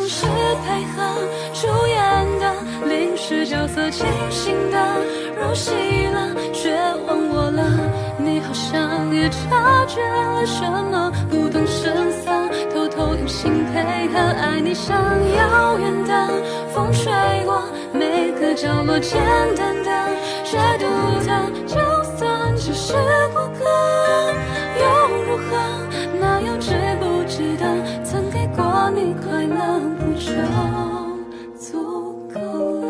像是配合出演的，临时角色清醒的入戏了，却忘我了。你好像也察觉了什么，不动声色，偷偷用心配合，爱你像遥远的风吹过每个角落，简单的却独特，就算只是过客，给过你快乐，不就足够了？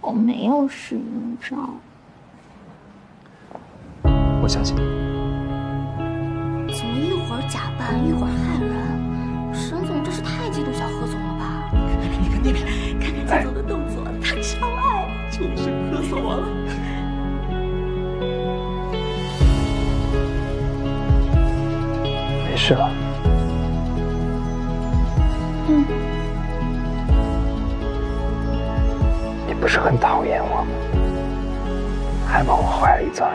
我没有使用招，我相信你。怎么一会儿假扮一会儿害人？沈总这是太嫉妒小何总了吧？你看那边，看看季总的动作，他超爱，就是咳嗽完了。没事了。嗯，你不是很讨厌我吗？还往我怀里钻。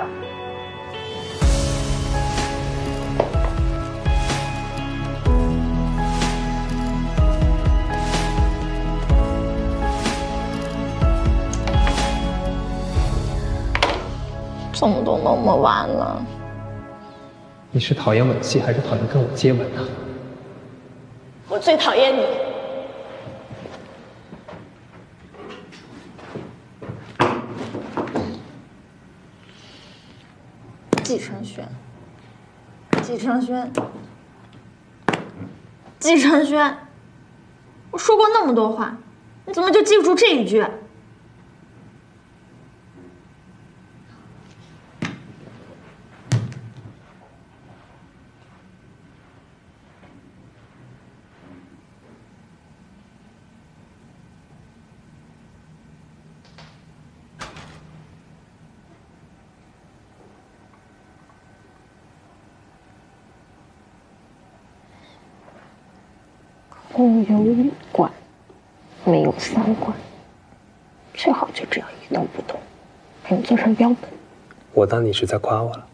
怎么都那么晚了，你是讨厌吻戏，还是讨厌跟我接吻呢？我最讨厌你。季承轩，季承轩，季承轩，我说过那么多话，你怎么就记不住这一句？空有五官，没有三观，最好就这样一动不动，给你做成标本。我当你是在夸我了。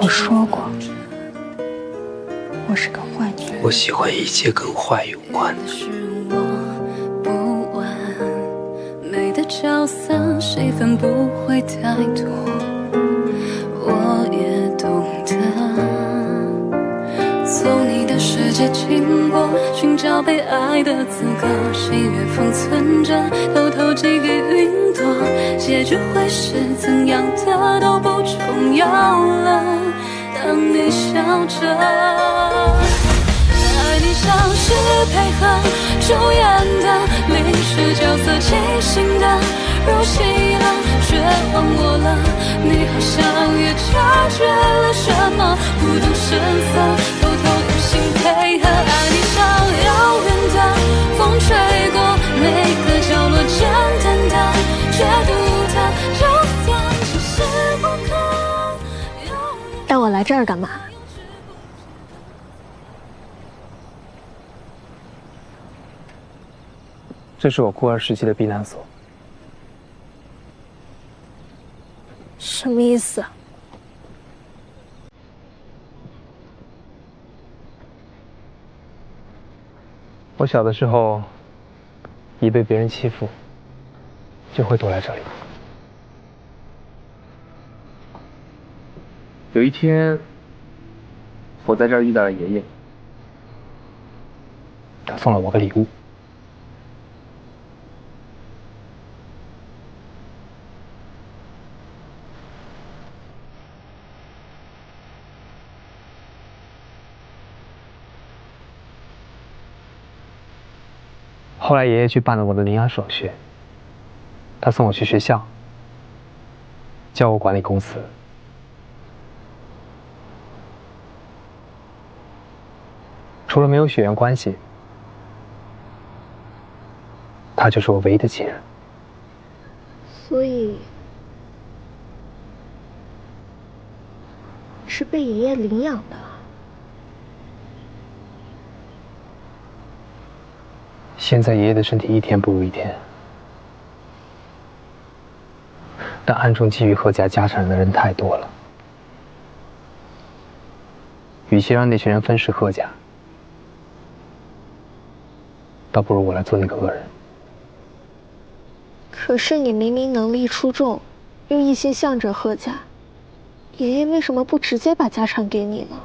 我说过，我是个坏女人。我喜欢一切跟坏有关的。是我不完美的角色，戏份不会太多。经过，寻找被爱的资格，喜悦封存着，偷偷寄给云朵。结局会是怎样的都不重要了。当你笑着。爱你像是配合主演的临时角色，清醒的入戏了，却忘我了。你好像也察觉了什么，不动声色，来这儿干嘛？这是我孤儿时期的避难所。什么意思？我小的时候，一被别人欺负，就会躲在这里。有一天，我在这儿遇到了爷爷，他送了我个礼物。后来爷爷去办了我的领养手续，他送我去学校，教我管理公司。除了没有血缘关系，他就是我唯一的亲人。所以是被爷爷领养的。现在爷爷的身体一天不如一天，但暗中觊觎贺家家产的人太多了。与其让那群人分食贺家，倒不如我来做那个恶人。可是你明明能力出众，又一心向着贺家，爷爷为什么不直接把家产给你呢？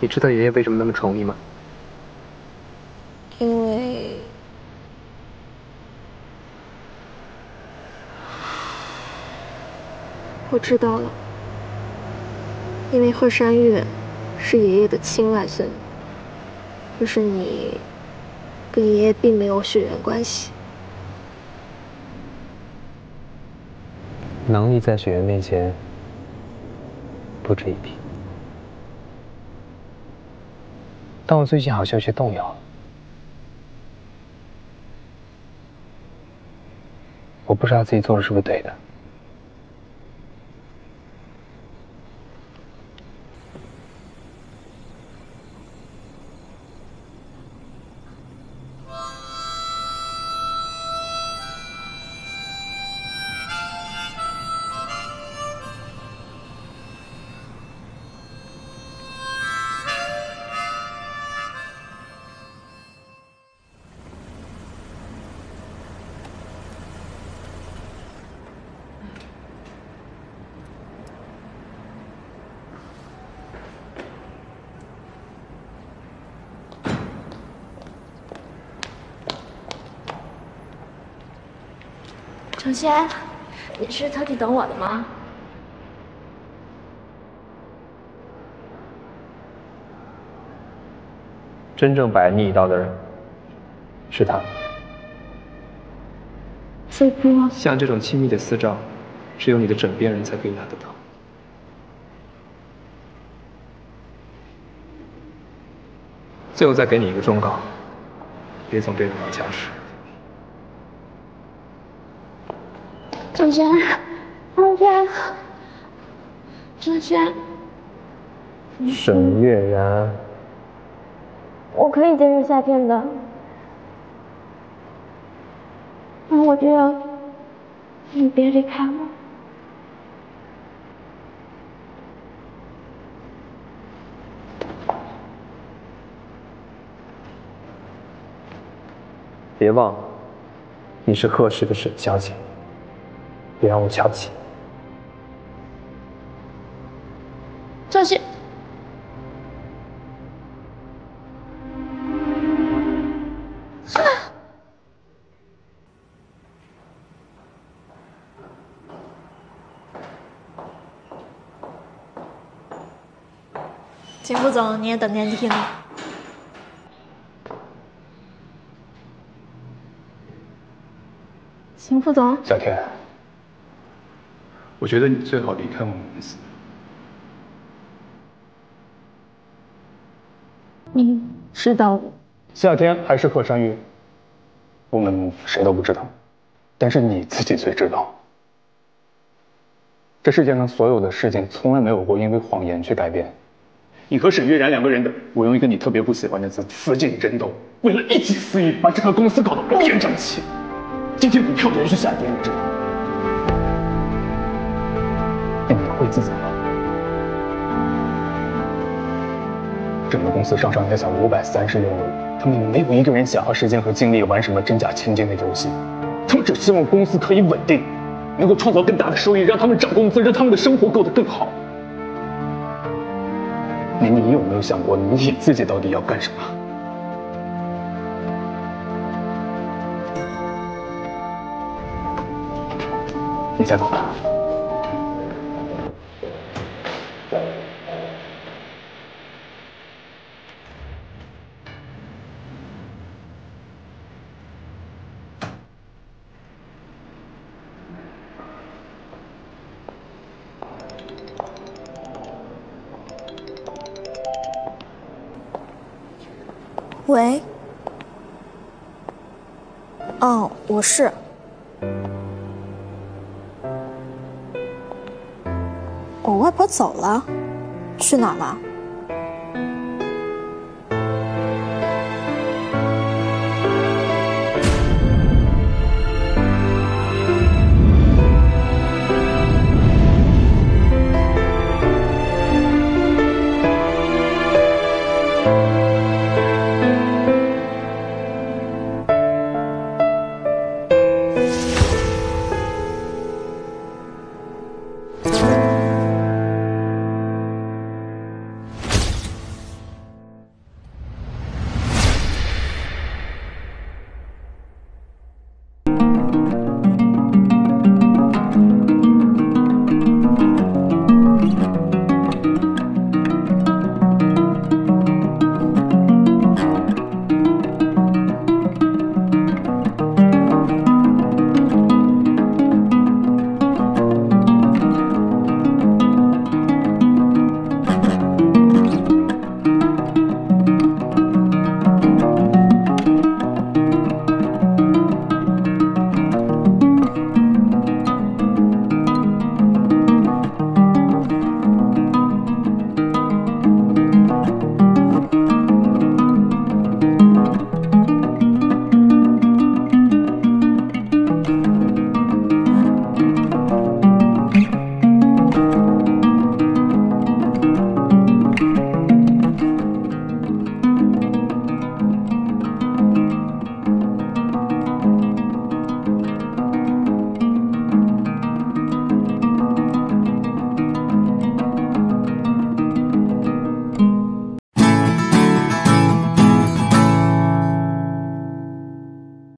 你知道爷爷为什么那么宠你吗？因为我知道了，因为贺山玉是爷爷的亲外孙女，可是你跟爷爷并没有血缘关系。能力在血缘面前不值一提，但我最近好像有些动摇了。我不知道自己做的是不是对的。程轩，你是特地等我的吗？真正摆你一刀的人是他。飞波，像这种亲密的私照，只有你的枕边人才可以拿得到。最后再给你一个忠告，别总对人老朱娟朱娟朱娟沈月然我可以接受夏天的。那我就要你别离开我。别忘了你是贺氏的沈小姐。别让我瞧不起。赵熙，秦副总，你也等电梯呢？秦副总，小天，我觉得你最好离开我们公司。你知道夏天还是贺山玉，我们谁都不知道，但是你自己最知道。这世界上所有的事情从来没有过因为谎言去改变。你和沈月然两个人的，我用一个你特别不喜欢的词——私尽争斗，为了一己私欲，把整个公司搞得乌烟瘴气。今天股票连续下跌，你知道吗自责吗？整个公司上上下下五百三十六个人，他们没有一个人想花时间和精力玩什么真假千金的游戏，他们只希望公司可以稳定，能够创造更大的收益，让他们涨工资，让他们的生活过得更好。那你有没有想过，你自己到底要干什么？你先走吧。喂，哦，我是。我外婆走了，去哪了？